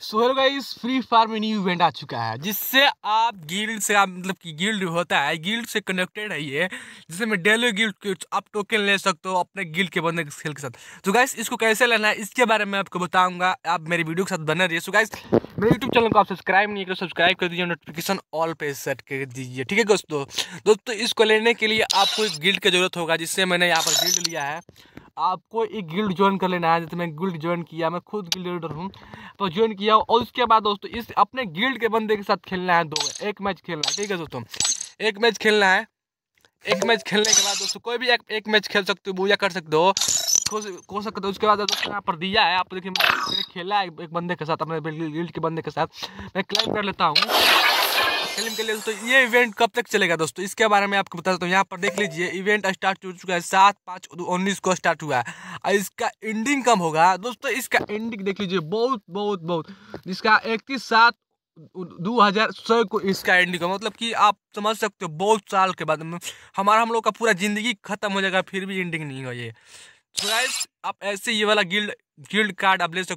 So hello guys free fire में new event आ चुका है, जिससे आप गिल्ड से आप मतलब कि गिल्ड होता है गिल्ड से कनेक्टेड है ये, जिससे मैं डेली गिल्ड आप टोकन ले सकते हो अपने गिल्ड के बंदे खेल के साथ। तो गाइस इसको कैसे लेना है, इसके बारे में आपको बताऊँगा, आप मेरी वीडियो के साथ बने रहिए। सो गाइस मेरे यूट्यूब चैनल को आप सब्सक्राइब नहीं किया सब्सक्राइब कर दीजिए नोटिफिकेशन ऑल पे सेट कर दीजिए, ठीक है दोस्तों? दोस्तों, इसको लेने के लिए आपको गिल्ड की ज़रूरत होगा, जिससे मैंने यहाँ पर गिल्ड लिया है। आपको एक गिल्ड ज्वाइन कर लेना है जैसे मैं गिल्ड ज्वाइन किया मैं खुद गिल्ड लीडर हूँ तो ज्वाइन किया और उसके बाद दोस्तों इस अपने गिल्ड के बंदे के साथ खेलना है दो एक मैच खेलना है ठीक है दोस्तों? एक मैच खेलना है एक मैच खेलने के बाद दोस्तों कोई भी एक, एक मैच खेल सकते हो पूजा कर सकते हो हो सकते हो उसके बाद दोस्तों यहाँ पर दिया है आप देखिए खेला है एक बंदे के साथ अपने गिल्ड के बंदे के साथ मैं क्लाइम कर लेता हूँ। के लिए दोस्तों, ये इवेंट कब तक चलेगा दोस्तों? इसके बारे में आपको बता देता हूँ। यहाँ पर देख लीजिए इवेंट स्टार्ट हो चुका है सात पाँच उन्नीस को स्टार्ट हुआ है। और इसका एंडिंग कब होगा? दोस्तों, इसका एंडिंग देख लीजिए, बहुत बहुत बहुत। जिसका इकतीस सात दो हज़ार सौ को इसका एंडिंग का मतलब कि आप समझ सकते हो, बहुत साल के बाद। हमारा, हम लोग का पूरा ज़िंदगी खत्म हो जाएगा, फिर भी एंडिंग नहीं हो ये। तो आप ऐसे ये वाला गिल्ड गिल्ड कार्ड आप ले सकते